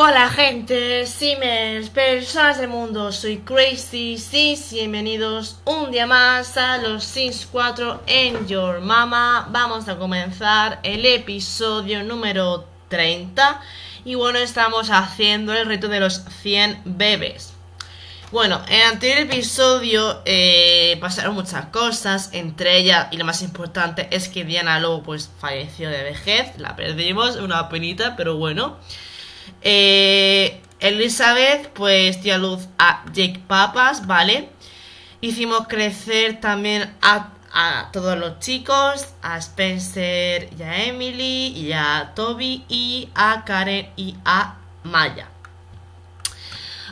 Hola gente, simers, personas del mundo, soy Crazy Sims y bienvenidos un día más a los Sims 4 en Your Mama. Vamos a comenzar el episodio número 30 y bueno, estamos haciendo el reto de los 100 bebés. Bueno, en el anterior episodio eh, pasaron muchas cosas, entre ellas, y lo más importante es que Diana Lobo pues falleció de vejez, la perdimos, una penita, pero bueno. Eh, Elizabeth pues dio a luz a Jake Papas, ¿vale? Hicimos crecer también a, a todos los chicos, a Spencer y a Emily, y a Toby, y a Karen y a Maya.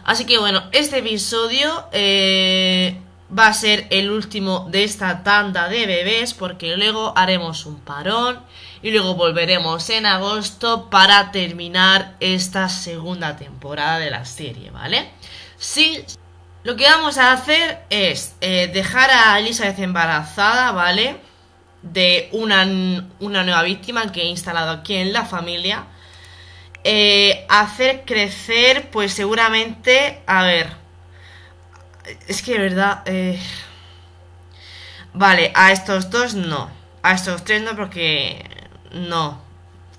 Así que bueno, este episodio eh, va a ser el último de esta tanda de bebés porque luego haremos un parón y luego volveremos en agosto para terminar esta segunda temporada de la serie, ¿vale? Sí, lo que vamos a hacer es eh, dejar a Elizabeth embarazada, ¿vale? De una, una nueva víctima que he instalado aquí en la familia eh, hacer crecer, pues seguramente, a ver, es que de verdad, eh, vale, a estos dos no, a estos tres no porque no,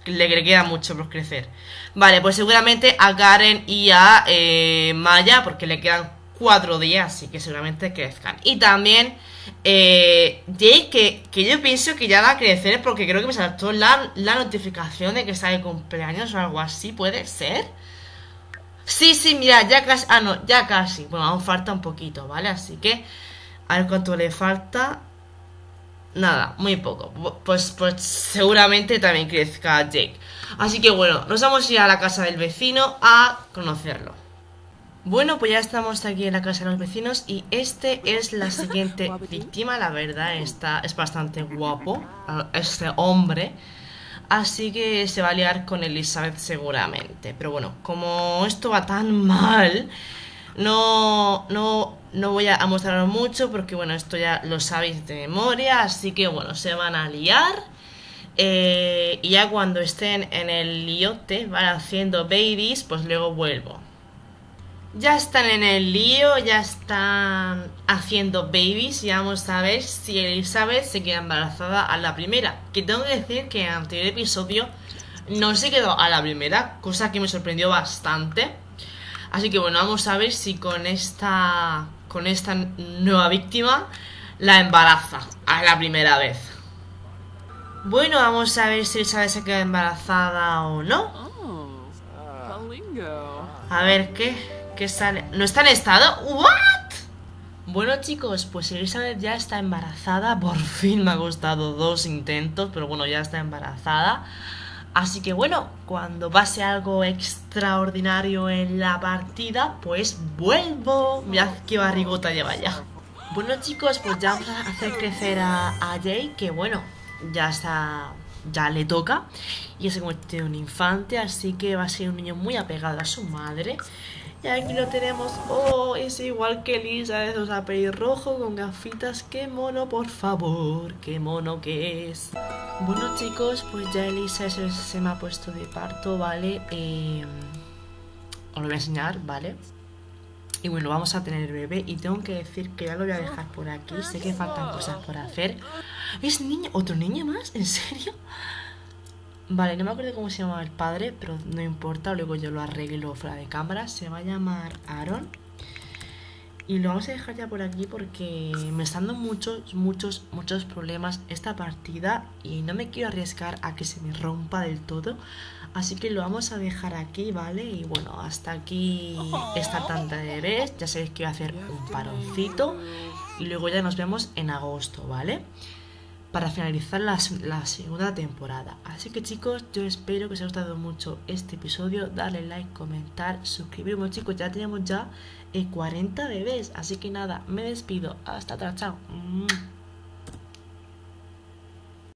le, queda mucho por crecer. Vale, pues seguramente a Karen y a eh, Maya, porque le quedan cuatro días, así que seguramente crezcan. Y también eh, Jake, que, yo pienso que ya va a crecer porque creo que me saltó la, la notificación de que está de cumpleaños o algo así, ¿puede ser? Sí, sí, mira, ya casi, ah no, ya casi, bueno, aún falta un poquito, ¿vale? Así que, a ver cuánto le falta. Nada, muy poco. Pues, pues seguramente también crezca Jake. Así que bueno, nos vamos a ir a la casa del vecino a conocerlo. Bueno, pues ya estamos aquí en la casa de los vecinos y este es la siguiente víctima, la verdad, está, es bastante guapo, este hombre, así que se va a liar con Elizabeth seguramente. Pero bueno, como esto va tan mal, no, no, no voy a mostraros mucho porque bueno, esto ya lo sabéis de memoria, así que bueno, se van a liar. Eh, y ya cuando estén en el liote, van haciendo babies, pues luego vuelvo. Ya están en el lío, ya están haciendo babies y vamos a ver si Elizabeth se queda embarazada a la primera. Que tengo que decir que en el anterior episodio no se quedó a la primera, cosa que me sorprendió bastante. Así que bueno, vamos a ver si con esta, con esta nueva víctima la embaraza a la primera vez. Bueno, vamos a ver si Elizabeth se queda embarazada o no. A ver qué sale. ¿No está en estado? ¿What? Bueno chicos, pues Elizabeth ya está embarazada. Por fin me ha costado dos intentos, pero bueno, ya está embarazada. Así que bueno, cuando pase algo extraordinario en la partida, pues vuelvo. Mirad qué barrigota lleva ya. Bueno chicos, pues ya vamos a hacer crecer a, a Jay, que bueno, ya está ya le toca y se convierte en un infante, así que va a ser un niño muy apegado a su madre y aquí lo tenemos. Oh, es igual que Lisa, es o sea, rojo con gafitas. Qué mono, por favor. Qué mono que es. Bueno, chicos, pues ya Elisa se, me ha puesto de parto, ¿vale? Eh, os lo voy a enseñar, ¿vale? Y bueno, vamos a tener bebé y tengo que decir que ya lo voy a dejar por aquí. Sé que faltan cosas por hacer. ¿Es niño? ¿Otro niño más? ¿En serio? Vale, no me acuerdo cómo se llama el padre, pero no importa, luego yo lo arreglo fuera de cámara. Se va a llamar Aaron. Y lo vamos a dejar ya por aquí porque me están dando muchos, muchos, muchos problemas esta partida y no me quiero arriesgar a que se me rompa del todo. Así que lo vamos a dejar aquí, ¿vale? Y bueno, hasta aquí esta tanta de bebés. Ya sabéis que voy a hacer un paroncito y luego ya nos vemos en agosto, ¿vale? Para finalizar la, segunda temporada. Así que chicos, yo espero que os haya gustado mucho este episodio. Darle like, comentar, suscribirme chicos. Ya tenemos ya 40 eh, bebés. Así que nada, me despido. Hasta otra, chao.